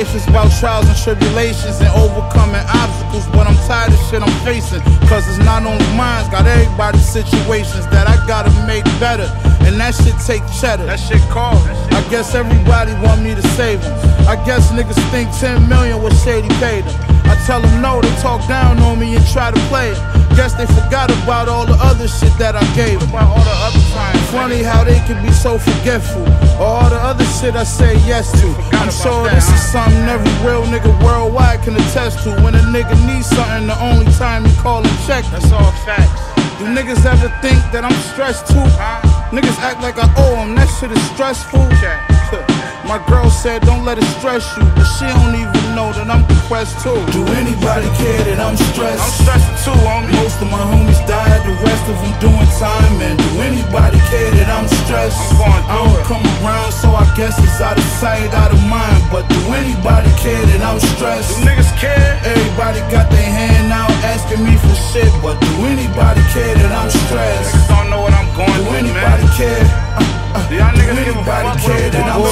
Life is about trials and tribulations and overcoming obstacles, but I'm tired of shit I'm facing. Cause it's not only mine, got everybody's situations that I gotta make better. And that shit take cheddar. That shit cold. I guess everybody want me to save them. I guess niggas think 10 million was shady paid them. I tell them no, they talk down on me and try to play it. Guess they forgot about all the other shit that I gave them. Funny how they can be so forgetful. All the other shit I say yes to. I'm sure this is something every real nigga worldwide can attest to. When a nigga needs something, the only time he call and check. That's all facts. Do niggas ever think that I'm stressed too? Huh? Niggas act like I owe them, that shit is stressful. Check. My girl said don't let it stress you, but she don't even know that I'm depressed too. Do anybody care that I'm stressed? I'm stressing too, homie. Most of my homies died, the rest of them doing time. And I'm I don't come around, so I guess it's out of sight, out of mind. But do anybody care that I'm stressed? Do niggas care? Everybody got their hand out asking me for shit, but do anybody care that I'm stressed? Niggas don't know what I'm going Do through, anybody man. care? Anybody care that I'm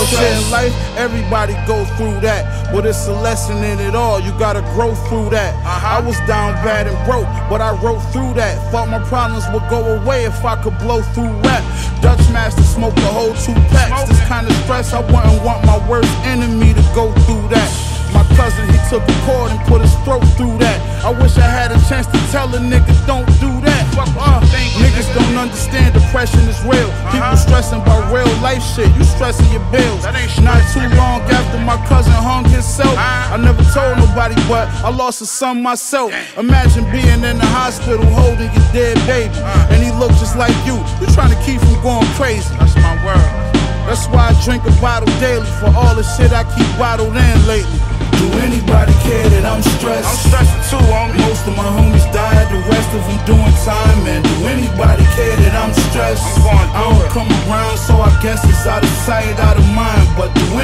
life, everybody go through that, but it's a lesson in it all. You gotta grow through that. Uh-huh. I was down bad and broke, but I wrote through that. Thought my problems would go away if I could blow through rap. Dutch Master smoked the whole two packs. This kind of stress, I wouldn't want my worst enemy to go through that. My cousin, he took a cord and put his throat through that. I wish I had a chance to tell a nigga don't do that. Fuck uh, niggas don't understand depression is real. Life shit. You stressing your bills. That ain't Not too long after my cousin hung himself. Uh-huh. I never told nobody, but I lost a son myself. Imagine being in the hospital holding your dead baby, and he looked just like you. You trying to keep from going crazy. That's my word. That's why I drink a bottle daily for all the shit I keep bottled in lately. Do anybody care that I'm stressed? I'm stressing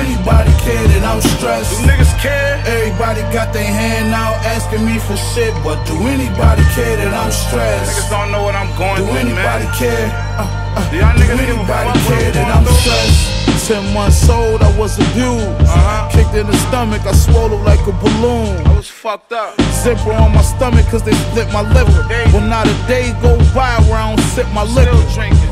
anybody care that I'm stressed? Do niggas care? Everybody got their hand out asking me for shit, but do anybody care that I'm stressed? Niggas don't know what I'm going Do through, anybody man. care? Uh, uh, Do y'all do niggas give a anybody care that I'm stressed? Ten months old, I was abused. Uh-huh. Kicked in the stomach, I swallowed like a balloon. I was fucked up. Zipper on my stomach cause they split my liver. Hey. Well, not a day go by where I don't sip my liquor. Still drinking.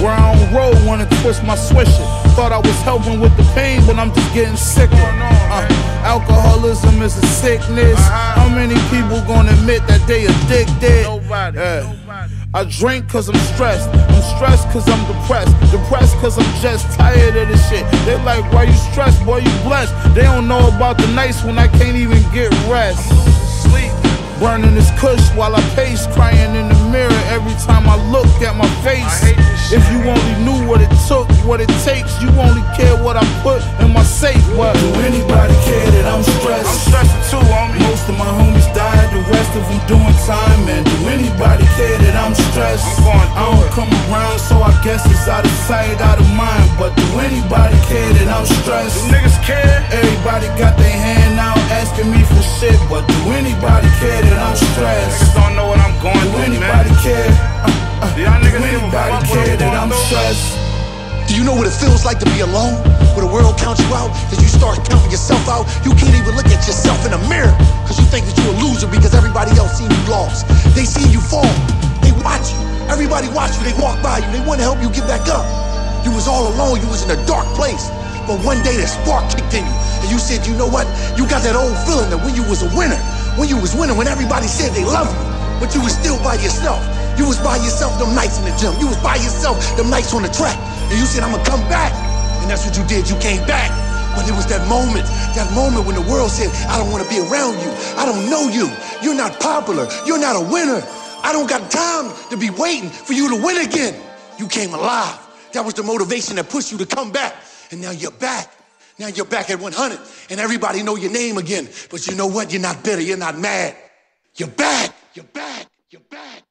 Where I don't roll, wanna twist my swisher. Thought I was helping with the pain, but I'm just getting sicker. Uh, alcoholism is a sickness. Uh-huh. How many people gonna admit that they addicted? Nobody. Yeah. Nobody. I drink cause I'm stressed. I'm stressed cause I'm depressed. Depressed cause I'm just tired of this shit. They like, why you stressed, boy, you blessed. They don't know about the nights when I can't even get rest. I'm losing Sleep. Burning this kush while I pace, crying in the mirror every time I look at my face. I hate this shit, if you only knew what it took, what it takes, you only care what I put don't come around, so I guess it's out of sight, out of mind. But do anybody care that I'm stressed? Do niggas care? Everybody got their hand out asking me for shit, but do anybody care that I'm stressed? Niggas don't know what I'm going Do through, anybody man. care? Uh, uh, Do y'all do niggas give a anybody care that I'm through? stressed? Do you know what it feels like to be alone? Where the world counts you out, that you start counting yourself out. You can't even look at yourself in a mirror because you think that you're a loser because everybody else seen you lost. They seen you fall. Everybody watch you. They walk by you. They want to help you get back up. You was all alone. You was in a dark place. But one day that spark kicked in you, and you said, "You know what? You got that old feeling that when you was a winner, when you was winning, when everybody said they love you, but you was still by yourself. You was by yourself them nights in the gym. You was by yourself them nights on the track. And you said, I'm gonna come back. And that's what you did. You came back. But it was that moment, that moment when the world said, I don't wanna be around you. I don't know you. You're not popular. You're not a winner. I don't got time to be waiting for you to win again. You came alive. That was the motivation that pushed you to come back. And now you're back. Now you're back at 100 and everybody know your name again. But you know what? You're not bitter. You're not mad. You're back. You're back. You're back.